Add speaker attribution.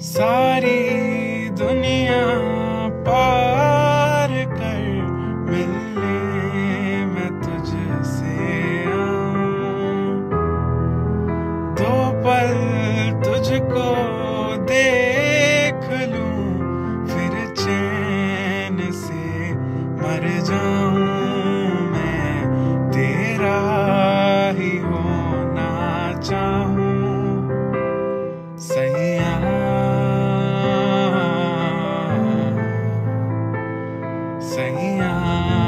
Speaker 1: सारी दुनिया पार कर मिलने मैं तुझसे दो पल तुझको देख लूँ, फिर चैन से मर जाऊँ मैं। तेरा ही होना चाहूँ। सही sayang